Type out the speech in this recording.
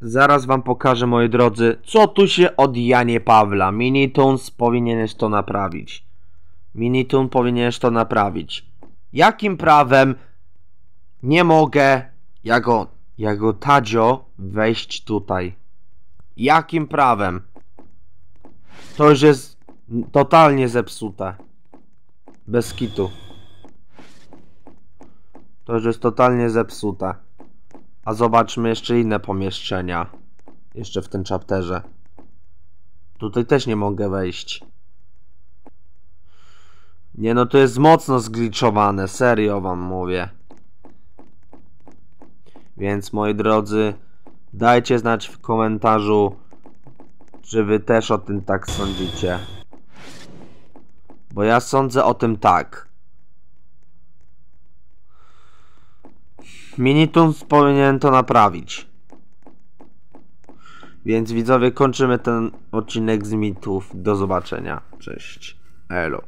zaraz wam pokażę, moi drodzy, co tu się odjanie Pawla. Minitunes powinieneś to naprawić. Minitun powinieneś to naprawić. Jakim prawem nie mogę jako, jako Tadzio wejść tutaj? Jakim prawem? To już jest totalnie zepsute. Bez kitu. To już jest totalnie zepsute. A zobaczmy jeszcze inne pomieszczenia. Jeszcze w tym chapterze. Tutaj też nie mogę wejść. Nie no, to jest mocno zgliczowane, serio wam mówię. Więc moi drodzy, dajcie znać w komentarzu, czy wy też o tym tak sądzicie. Bo ja sądzę o tym tak. Minitunes powinien to naprawić. Więc widzowie, kończymy ten odcinek z mitów. Do zobaczenia. Cześć. Elo.